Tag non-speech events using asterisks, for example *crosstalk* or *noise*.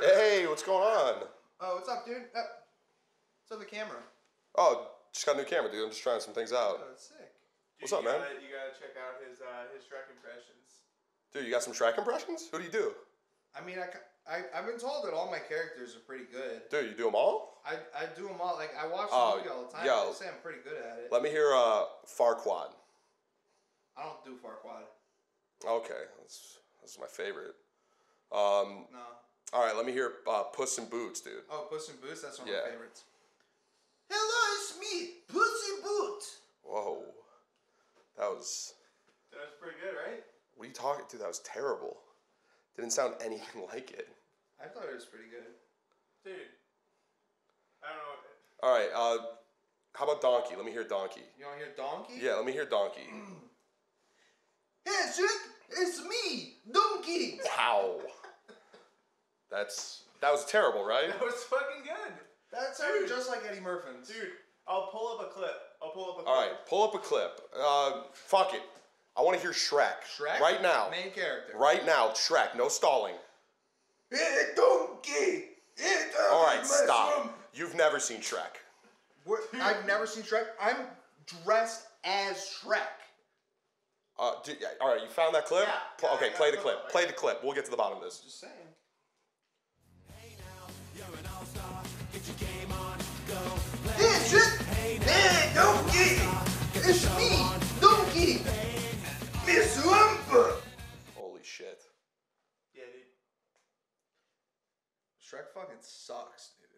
Hey, what's going on? Oh, what's up, dude? Uh, what's up the camera? Oh, just got a new camera, dude. I'm just trying some things out. Oh, that's sick. What's up, you man? Gotta, you gotta check out his uh, his Shrek impressions. Dude, you got some Shrek impressions? Who do you do? I mean, I, I, I've been told that all my characters are pretty good. Dude, you do them all? I, I do them all. Like, I watch the Oh, movie all the time. yo. I say I'm pretty good at it. Let me hear uh, Farquaad. I don't do Farquaad. Okay, that's, that's my favorite. Um, No. All right, let me hear uh, Puss in Boots, dude. Oh, Puss in Boots? That's one Yeah. of my favorites. Hello, it's me, Pussy Boot. Whoa. That was. That was pretty good, right? What are you talking Dude, that was terrible. Didn't sound *laughs* anything like it. I thought it was pretty good. Dude. I don't know. All right, uh, how about Donkey? Let me hear Donkey. You want to hear Donkey? Yeah, let me hear Donkey. *clears throat* Hey, Shrek, it's me, Donkey. Wow. That's. That was terrible, right? That was fucking good. That sounded Dude. just like Eddie Murphy's. Dude, I'll pull up a clip. I'll pull up a clip. All right, pull up a clip. Uh, fuck it. I want to hear Shrek. Shrek? Right now. Main character. Right now, Shrek. No stalling. Hey, Donkey. Hey, All right, stop. You've never seen Shrek. What? I've never seen Shrek. I'm dressed as Shrek. Uh, do, all right, you found that clip? Yeah. Pl- Yeah, okay, play the the clip. clip. Play the clip. We'll get to the bottom of this. Just saying. Hey, Shrek. Hey, Donkey. It's me, Donkey. Miss Wumpa. Holy shit. Yeah, dude. Shrek fucking sucks, dude.